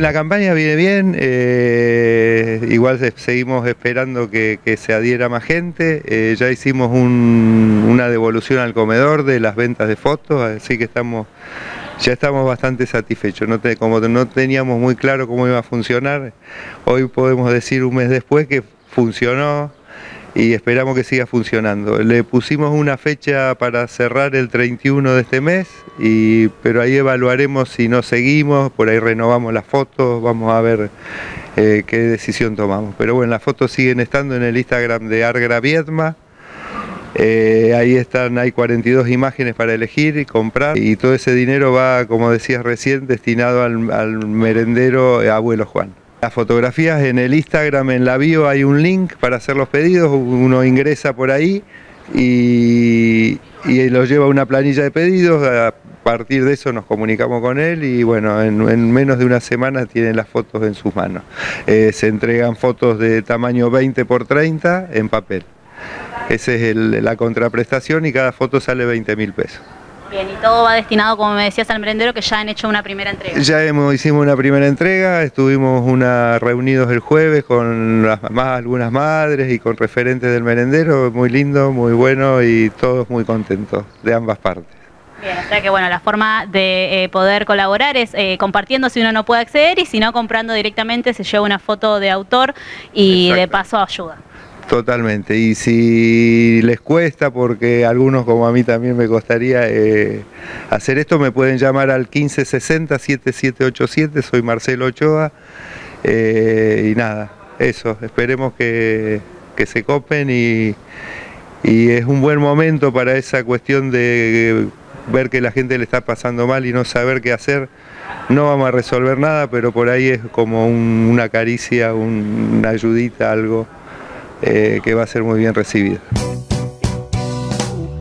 La campaña viene bien, eh, igual seguimos esperando que, se adhiera más gente, eh, ya hicimos una devolución al comedor de las ventas de fotos, así que estamos ya estamos bastante satisfechos. No como no teníamos muy claro cómo iba a funcionar, hoy podemos decir un mes después que funcionó y esperamos que siga funcionando. Le pusimos una fecha para cerrar el 31 de este mes, y, pero ahí evaluaremos si no seguimos, por ahí renovamos las fotos, vamos a ver eh, qué decisión tomamos. Pero bueno, las fotos siguen estando en el Instagram de Argra Viedma eh, ahí están, hay 42 imágenes para elegir y comprar y todo ese dinero va, como decías recién, destinado al, merendero Abuelo Juan. Las fotografías en el Instagram, en la bio hay un link para hacer los pedidos, uno ingresa por ahí y, y lo lleva a una planilla de pedidos, a partir de eso nos comunicamos con él y bueno, en, menos de una semana tienen las fotos en sus manos. Eh, se entregan fotos de tamaño 20 por 30 en papel. Esa es la contraprestación y cada foto sale 20 mil pesos. Bien, y todo va destinado, como me decías, al merendero que ya han hecho una primera entrega. Ya hemos, hicimos una primera entrega, estuvimos una, reunidos el jueves con las mamás, algunas madres y con referentes del merendero, muy lindo, muy bueno y todos muy contentos de ambas partes. Bien, o sea que bueno, la forma de eh, poder colaborar es eh, compartiendo si uno no puede acceder y si no comprando directamente se lleva una foto de autor y de paso ayuda. Totalmente, y si les cuesta, porque algunos como a mí también me costaría eh, hacer esto, me pueden llamar al 1560-7787, soy Marcelo Ochoa, eh, y nada, eso, esperemos que, se copen y, y, es un buen momento para esa cuestión de ver que la gente le está pasando mal y no saber qué hacer. No vamos a resolver nada, pero por ahí es como una caricia, una ayudita, algo. Eh, que va a ser muy bien recibida.